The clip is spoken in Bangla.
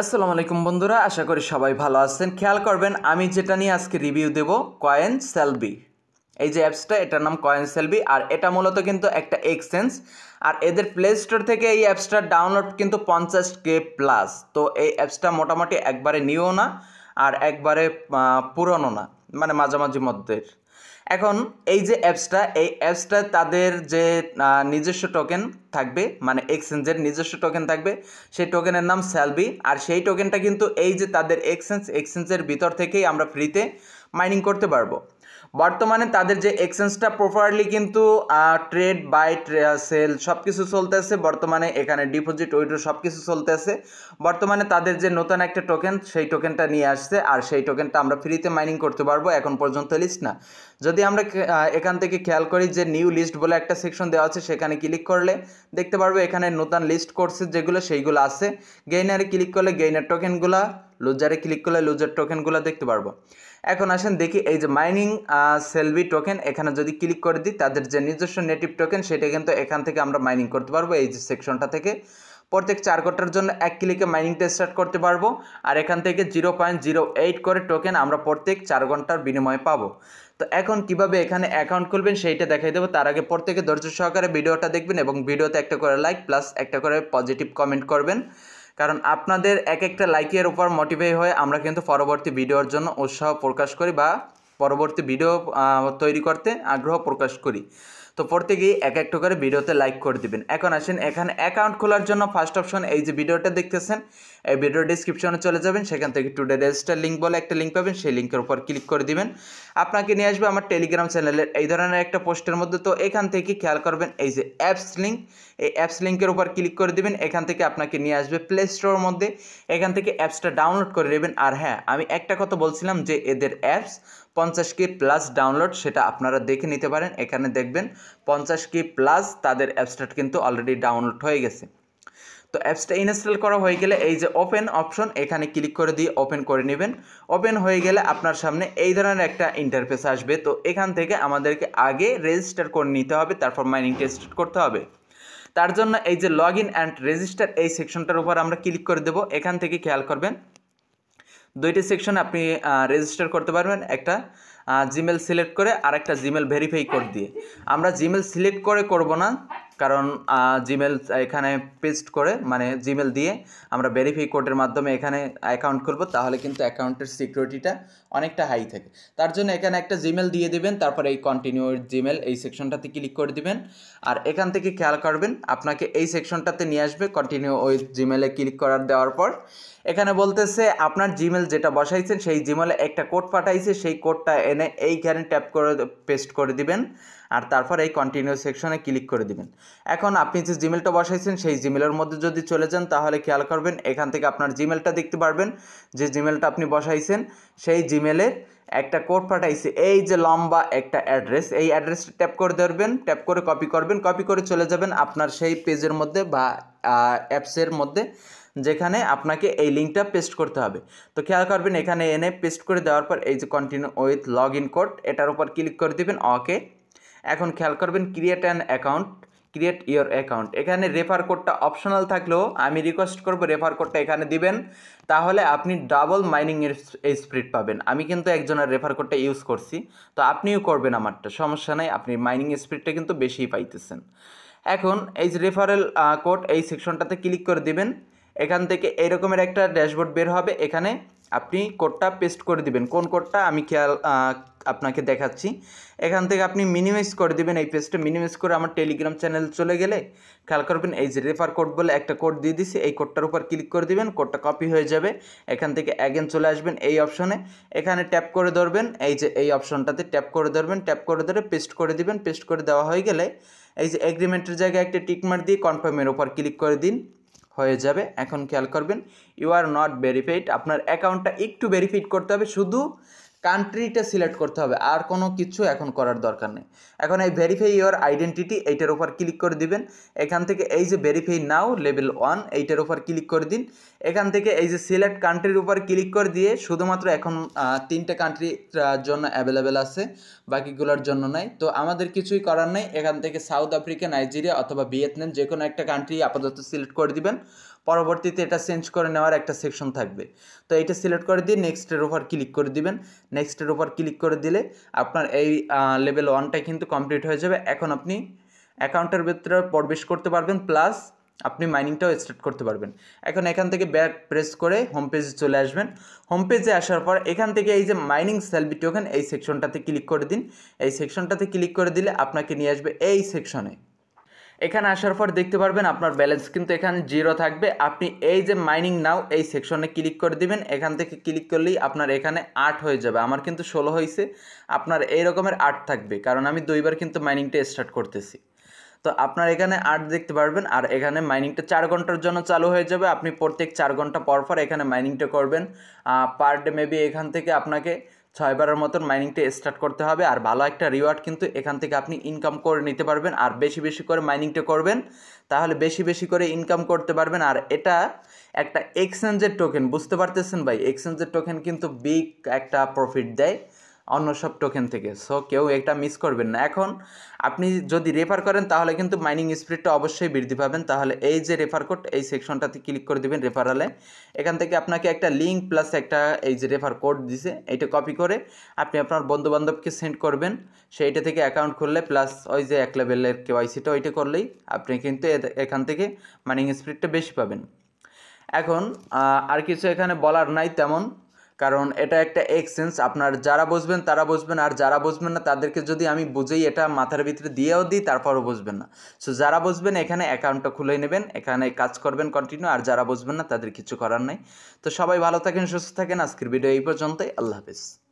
আসসালামু আলাইকুম বন্ধুরা, আশা করি সবাই ভালো আছেন। খেয়াল করবেন, আমি যেটা নিয়ে আজকে রিভিউ দেব কয়েন সেলবি এই যে অ্যাপসটা এটার নাম কয়েন সেলবি আর এটা মূলত কিন্তু একটা এক্সচেঞ্জ আর এদের প্লে স্টোর থেকে এই অ্যাপসটার ডাউনলোড কিন্তু পঞ্চাশ কে প্লাস তো এই অ্যাপসটা মোটামুটি একবারে নিও না, আর একবারে পুরনো না মানে মাঝামাঝি মধ্যের। এখন এই যে অ্যাপসটা, এই অ্যাপসটা তাদের যে নিজস্ব টোকেন থাকবে মানে এক্সচেঞ্জের নিজস্ব টোকেন থাকবে, সেই টোকেনের নাম স্যালবি আর সেই টোকেনটা কিন্তু এই যে তাদের এক্সচেঞ্জ এক্সচেঞ্জের ভিতর থেকেই আমরা ফ্রিতে মাইনিং করতে পারব। বর্তমানে তাদের যে এক্সচেঞ্জটা প্রপারলি কিন্তু ট্রেড বাই সেল সব কিছু চলতেছে। বর্তমানে এখানে ডিপোজিট উইড্রো সব কিছু চলতেছে। বর্তমানে তাদের যে নতুন একটা টোকেন সেই টোকেনটা নিয়ে আসছে। আর সেই টোকেনটা আমরা ফ্রিতে মাইনিং করতে পারব। এখন পর্যন্ত লিস্ট না। যদি আমরা এখান থেকে খেয়াল করি যে নিউ লিস্ট বলে একটা সেকশন দেওয়া আছে, সেখানে ক্লিক করলে দেখতে পারব এখানে নতুন লিস্ট কোর্সেস যেগুলো, সেইগুলো আছে। গেইনারে ক্লিক করলে গেইনার টোকেনগুলো লুজারে ক্লিক করলে লুজার টোকেনগুলো দেখতে পারব। এখন আসেন, দেখি এই যে মাইনিং সেলভি টোকেন এখানে যদি ক্লিক করে দিই, তাদের যে নিজস্ব নেটিভ টোকেন সেটা কিন্তু এখান থেকে আমরা মাইনিং করতে পারব, এই যে সেকশনটা থেকে। প্রত্যেক চার ঘণ্টার জন্য এক ক্লিকে মাইনিংটা স্টার্ট করতে পারব, আর এখান থেকে জিরো পয়েন্ট জিরো এইট করে টোকেন আমরা প্রত্যেক চার ঘণ্টার বিনিময়ে পাবো। তো এখন কীভাবে এখানে অ্যাকাউন্ট খুলবেন, সেইটা দেখাই দেবো। তার আগে প্রত্যেকে ধৈর্য সহকারে ভিডিওটা দেখবেন এবং ভিডিওতে একটা করে লাইক প্লাস একটা করে পজিটিভ কমেন্ট করবেন। কারণ আপনাদের এক একটা লাইকের উপর মোটিভেট হয়ে আমরা কিন্তু পরবর্তী ভিডিওর জন্য উৎসাহ প্রকাশ করি বা পরবর্তী ভিডিও তৈরি করতে আগ্রহ প্রকাশ করি। তো প্রত্যেকেই এক একটা করে ভিডিওতে লাইক করে দিবেন। এখন আসেন, এখানে অ্যাকাউন্ট খোলার জন্য ফার্স্ট অপশন এই যে ভিডিওটা দেখতেছেন, এই ভিডিও ডিসক্রিপশনে চলে যাবেন। সেখান থেকে টুডে রেজিস্টার লিঙ্ক বলে একটা লিঙ্ক পাবেন, সেই লিঙ্কের উপর ক্লিক করে দিবেন। আপনাকে নিয়ে আসবে আমার টেলিগ্রাম চ্যানেলের এই ধরনের একটা পোস্টের মধ্যে। তো এখান থেকে খেয়াল করবেন, এই যে অ্যাপস লিঙ্ক এই অ্যাপস লিঙ্কের উপর ক্লিক করে দিবেন। এখান থেকে আপনাকে নিয়ে আসবে প্লে স্টোরের মধ্যে। এখান থেকে অ্যাপসটা ডাউনলোড করে নেবেন। আর হ্যাঁ আমি একটা কথা বলছিলাম যে এদের অ্যাপস পঞ্চাশ কে প্লাস ডাউনলোড সেটা আপনারা দেখে নিতে পারেন। এখানে দেখবেন পঞ্চাশ কে প্লাস তাদের অ্যাপসটা কিন্তু অলরেডি ডাউনলোড হয়ে গেছে। তো অ্যাপসটা ইনস্টল করা হয়ে গেলে এই যে ওপেন অপশন এখানে ক্লিক করে দিয়ে ওপেন করে নেবেন। ওপেন হয়ে গেলে আপনার সামনে এই ধরনের একটা ইন্টারফেস আসবে। তো এখান থেকে আমাদেরকে আগে রেজিস্টার করে নিতে হবে, তারপর মাইনিং টেস্ট করতে হবে। তার জন্য এই যে লগ ইন অ্যান্ড রেজিস্টার এই সেকশনটার উপর আমরা ক্লিক করে দেবো। এখান থেকে খেয়াল করবেন দুইটি সেকশন আপনি রেজিস্টার করতে পারবেন। একটা জিমেল সিলেক্ট করে আর একটা জিমেল ভেরিফাই কোড দিয়ে। আমরা জিমেল সিলেক্ট করে করব না। কারণ জিমেল এখানে পেস্ট করে মানে জিমেল দিয়ে আমরা ভেরিফাই কোডের মাধ্যমে এখানে অ্যাকাউন্ট খুলবো, তাহলে কিন্তু অ্যাকাউন্টের সিকিউরিটিটা অনেকটা হাই থাকে। তার জন্য এখানে একটা জিমেল দিয়ে দিবেন, তারপরে এই কন্টিনিউ জিমেল এই সেকশনটাতে ক্লিক করে দিবেন। আর এখান থেকে খেয়াল করবেন, আপনাকে এই সেকশনটাতে নিয়ে আসবে কন্টিনিউ ওই জিমেলে ক্লিক করার দেওয়ার পর। এখানে বলতেছে, আপনার জিমেল যেটা বসাইছেন, সেই জিমেলে একটা কোড পাঠাইছে, সেই কোডটা এনে এইখানে ট্যাপ করে পেস্ট করে দিবেন। আর তারপর এই কন্টিনিউ সেকশনে ক্লিক করে দিবেন। এখন আপনি যে জিমেলটা বসাইছেন, সেই জিমেলের মধ্যে যদি চলে যান, তাহলে খেয়াল করবেন, এখান থেকে আপনার জিমেলটা দেখতে পারবেন। যে জিমেলটা আপনি বসাইছেন, সেই জিমেলের একটা কোড পাঠাইছে। এই যে লম্বা একটা অ্যাড্রেস এই অ্যাড্রেসটা ট্যাপ করে ধরবেন ট্যাপ করে কপি করবেন কপি করে চলে যাবেন আপনার সেই পেজের মধ্যে বা অ্যাপসের মধ্যে, যেখানে আপনাকে এই লিঙ্কটা পেস্ট করতে হবে। তো খেয়াল করবেন, এখানে এনে পেস্ট করে দেওয়ার পর, এই যে continue with log in code এটার উপর ক্লিক করে দিবেন ওকে এখন খেয়াল করবেন create an account create your account এখানে রেফার কোডটা অপশনাল থাকলেও আমি রিকোয়েস্ট করব রেফার কোডটা এখানে দিবেন। তাহলে আপনি ডাবল মাইনিংয়ের স্পিড পাবেন। আমি কিন্তু একজনের রেফার কোডটা ইউজ করছি। তো আপনিও করবেন আমারটা, সমস্যা নাই। আপনি মাইনিং স্পিডটা কিন্তু বেশিই পাইতেছেন। এখন এই যে রেফারেল কোড এই সেকশনটাতে ক্লিক করে দিবেন। এখান থেকে এরকমের একটা ড্যাশবোর্ড বের হবে। এখানে আপনি কোডটা পেস্ট করে দিবেন। কোন কোডটা? আমি খেয়াল আপনাকে দেখাচ্ছি। এখান থেকে আপনি মিনিমাইজ করে দিবেন এই পেজটা। মিনিমাইজ করে আমার টেলিগ্রাম চ্যানেল চলে গেলে খেয়াল করবেন এই যে রেফার কোড বলে একটা কোড দিয়ে দিছি। এই কোডটার উপর ক্লিক করে দিবেন। কোডটা কপি হয়ে যাবে। এখান থেকে অ্যাগেন চলে আসবেন এই অপশনে। এখানে ট্যাপ করে ধরবেন। এই যে এই অপশনটাতে ট্যাপ করে ধরবেন। ট্যাপ করে ধরে পেস্ট করে দিবেন। পেস্ট করে দেওয়া হয়ে গেলে এই যে এগ্রিমেন্টের জায়গায় একটা টিকমার দিয়ে কনফার্মের উপর ক্লিক করে দিন। হয়ে যাবে। এখন খেয়াল করবেন ইউ আর নট ভেরিফাইড আপনার অ্যাকাউন্টটা একটু ভেরিফাইড করতে হবে, শুধু কান্ট্রিটা সিলেক্ট করতে হবে। আর কোনো কিছু এখন করার দরকার নেই। এখন এই ভেরিফাই ইওর আইডেন্টিটি এইটার উপর ক্লিক করে দিবেন। এখান থেকে এই যে ভেরিফাই নাও লেভেল ওয়ান এইটার উপর ক্লিক করে দিন। এখান থেকে এই যে সিলেক্ট কান্ট্রির উপর ক্লিক করে দিয়ে শুধুমাত্র এখন তিনটে কান্ট্রির জন্য অ্যাভেলেবেল আছে। বাকিগুলোর জন্য নাই। তো আমাদের কিছুই করার নেই। এখান থেকে সাউথ আফ্রিকা নাইজেরিয়া অথবা ভিয়েতনাম যে কোনো একটা কান্ট্রি আপাতত সিলেক্ট করে দিবেন। পরবর্তীতে এটা চেঞ্জ করে নেওয়ার একটা সেকশন থাকবে। তো এটা সিলেক্ট করে দিয়ে নেক্সটের উপর ক্লিক করে দিবেন। নেক্সটের উপর ক্লিক করে দিলে আপনার এই লেভেল ওয়ানটাই কিন্তু কমপ্লিট হয়ে যাবে। এখন আপনি অ্যাকাউন্টের ভিতরে প্রবেশ করতে পারবেন প্লাস আপনি মাইনিংটাও স্টার্ট করতে পারবেন। এখন এখান থেকে ব্যাক প্রেস করে হোম পেজে চলে আসবেন। হোম পেজে আসার পর এখান থেকে এই যে মাইনিং সেলবি টোকেন এই সেকশনটাতে ক্লিক করে দিন। এই সেকশনটাতে ক্লিক করে দিলে আপনাকে নিয়ে আসবে এই সেকশনে এখানে আসার পর দেখতে পারবেন আপনার ব্যালেন্স কিন্তু এখানে জিরো থাকবে। আপনি এই যে মাইনিং নাও এই সেকশনে ক্লিক করে দিবেন। এখান থেকে ক্লিক করলেই আপনার এখানে আট হয়ে যাবে। আমার কিন্তু ষোলো হয়েছে। আপনার এই রকমের আট থাকবে। কারণ আমি দুইবার কিন্তু মাইনিংটা স্টার্ট করতেছি। তো আপনার এখানে আট দেখতে পারবেন। আর এখানে মাইনিংটা চার ঘণ্টার জন্য চালু হয়ে যাবে। আপনি প্রত্যেক চার ঘণ্টা পর পর এখানে মাইনিংটা করবেন। পার ডে মেবি এখান থেকে আপনাকে ছয়বারের মতন মাইনিংটা স্টার্ট করতে হবে। আর ভালো একটা রিওয়ার্ড কিন্তু এখান থেকে আপনি ইনকাম করে নিতে পারবেন। আর বেশি বেশি করে মাইনিংটা করবেন। তাহলে বেশি বেশি করে ইনকাম করতে পারবেন। আর এটা একটা এক্সচেঞ্জের টোকেন বুঝতে পারতেছেন ভাই? এক্সচেঞ্জের টোকেন কিন্তু বিগ একটা প্রফিট দেয়। অন্য সব টোকেন থেকে। সো কেউ এটা মিস করবেন না। এখন আপনি যদি রেফার করেন, তাহলে কিন্তু মাইনিং স্পিডটা অবশ্যই বৃদ্ধি পাবেন। তাহলে এই যে রেফার কোড এই সেকশনটাতে ক্লিক করে দেবেন রেফারালে এখান থেকে আপনাকে একটা লিঙ্ক প্লাস একটা এই যে রেফার কোড দিছে, এইটা কপি করে আপনি আপনার বন্ধুবান্ধবকে সেন্ড করবেন। সেইটা থেকে অ্যাকাউন্ট খুললে প্লাস ওই যে এক লেভেলের কেওয়াইসিটা ওইটা করলেই আপনি কিন্তু এখান থেকে মাইনিং স্পিডটা বেশি পাবেন। এখন আর কিছু এখানে বলার নাই তেমন। কারণ এটা একটা এক্সচেঞ্জ আপনার যারা বুঝবেন তারা বুঝবেন আর যারা বুঝবেন না তাদেরকে যদি আমি বুঝেই এটা মাথার ভিতরে দিয়েও দিই, তারপরও বুঝবেন না। সো যারা বুঝবেন এখানে অ্যাকাউন্টটা খুলে নেবেন, এখানে কাজ করবেন কন্টিনিউ আর যারা বুঝবেন না তাদের কিছু করার নাই। তো সবাই ভালো থাকেন, সুস্থ থাকেন, আজকের ভিডিও এই পর্যন্তই, আল্লাহ হাফিজ।